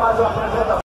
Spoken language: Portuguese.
mais uma apresentação.